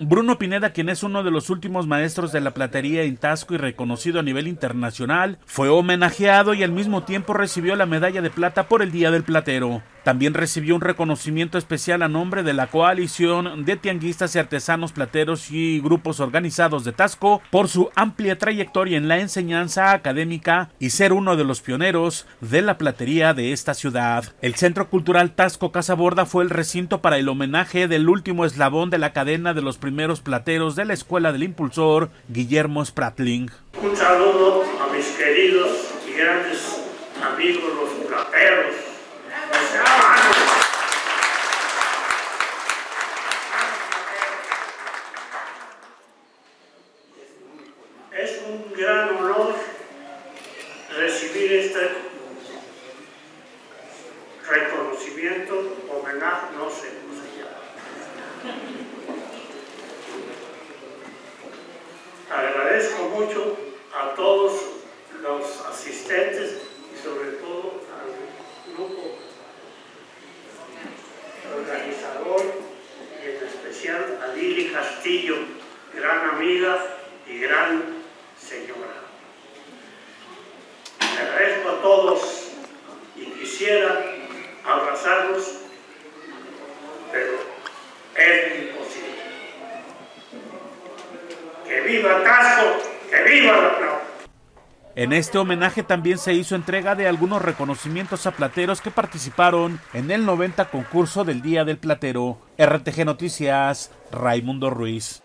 Bruno Pineda, quien es uno de los últimos maestros de la platería en Tasco y reconocido a nivel internacional, fue homenajeado y al mismo tiempo recibió la medalla de plata por el Día del Platero. También recibió un reconocimiento especial a nombre de la coalición de tianguistas y artesanos plateros y grupos organizados de Tasco por su amplia trayectoria en la enseñanza académica y ser uno de los pioneros de la platería de esta ciudad. El Centro Cultural Tasco Casaborda fue el recinto para el homenaje del último eslabón de la cadena de los primeros plateros de la Escuela del Impulsor, Guillermo Spratling. Un saludo a mis queridos y grandes amigos los plateros es un gran honor recibir este reconocimiento, homenaje, no sé cómo se llama. Agradezco mucho a todos los asistentes y sobre todo al grupo organizador y en especial a Lili Castillo, gran amiga y gran señora. Le agradezco a todos y quisiera abrazarlos, pero es imposible. ¡Que viva Tasco! ¡Que viva la Plaza! En este homenaje también se hizo entrega de algunos reconocimientos a plateros que participaron en el 90 concurso del Día del Platero. RTG Noticias, Raimundo Ruiz.